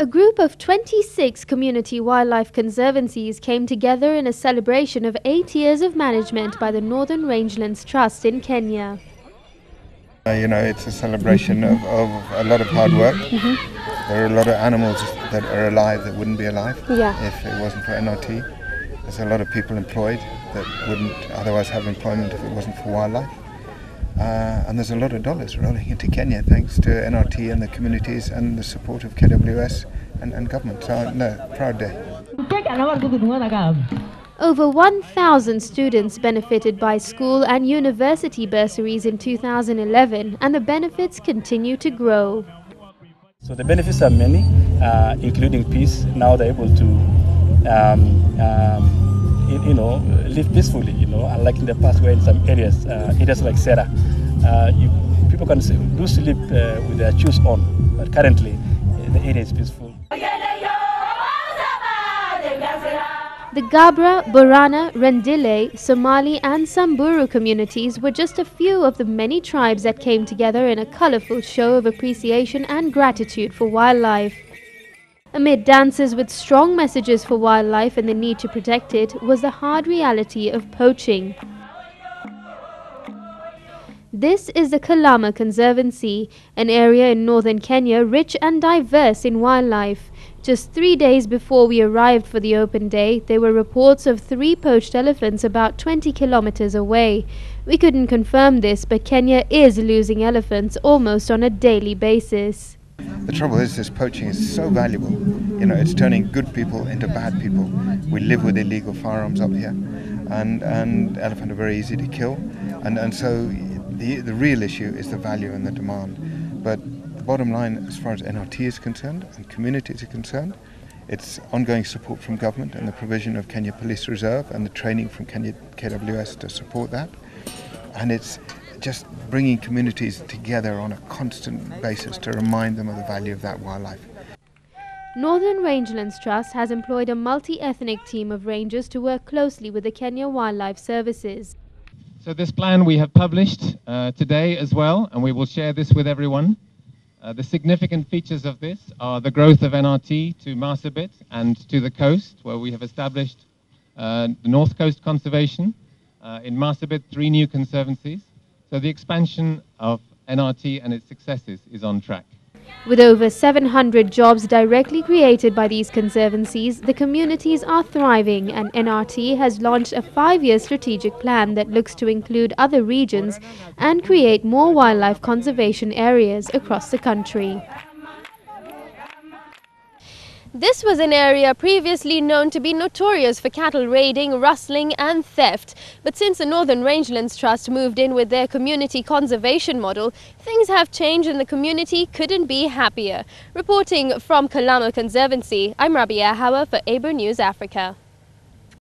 A group of 26 community wildlife conservancies came together in a celebration of eight years of management by the Northern Rangelands Trust in Kenya. Uh, you know, it's a celebration of, of a lot of hard work. Mm-hmm. There are a lot of animals that are alive that wouldn't be alive yeah. if it wasn't for NRT. There's a lot of people employed that wouldn't otherwise have employment if it wasn't for wildlife. Uh, and there's a lot of dollars rolling into Kenya thanks to NRT and the communities and the support of KWS and, and government. So, no, proud day. Over 1,000 students benefited by school and university bursaries in 2011, and the benefits continue to grow. So the benefits are many, uh, including peace. Now they're able to um, um, you know, live peacefully, you know, unlike in the past where in some areas, uh, areas like Sera, uh, you, people can do sleep uh, with their shoes on, but currently uh, the area is peaceful. The Gabra, Borana, Rendille, Somali and Samburu communities were just a few of the many tribes that came together in a colorful show of appreciation and gratitude for wildlife. Amid dances with strong messages for wildlife and the need to protect it was the hard reality of poaching. This is the Kalama Conservancy, an area in northern Kenya rich and diverse in wildlife. Just three days before we arrived for the open day, there were reports of three poached elephants about 20 kilometers away. We couldn't confirm this, but Kenya is losing elephants almost on a daily basis. The trouble is, this poaching is so valuable. You know, it's turning good people into bad people. We live with illegal firearms up here, and and elephant are very easy to kill, and and so the the real issue is the value and the demand. But the bottom line, as far as NRT is concerned and communities are concerned, it's ongoing support from government and the provision of Kenya Police Reserve and the training from Kenya KWS to support that, and it's just bringing communities together on a constant basis to remind them of the value of that wildlife. Northern Rangelands Trust has employed a multi-ethnic team of rangers to work closely with the Kenya Wildlife Services. So this plan we have published uh, today as well, and we will share this with everyone. Uh, the significant features of this are the growth of NRT to Marsabit and to the coast, where we have established uh, the North Coast Conservation. Uh, in Marsabit, three new conservancies. So the expansion of NRT and its successes is on track. With over 700 jobs directly created by these conservancies, the communities are thriving and NRT has launched a five-year strategic plan that looks to include other regions and create more wildlife conservation areas across the country. This was an area previously known to be notorious for cattle raiding, rustling and theft. But since the Northern Rangelands Trust moved in with their community conservation model, things have changed and the community couldn't be happier. Reporting from Kalama Conservancy, I'm Raabia Hawa for ABER News Africa.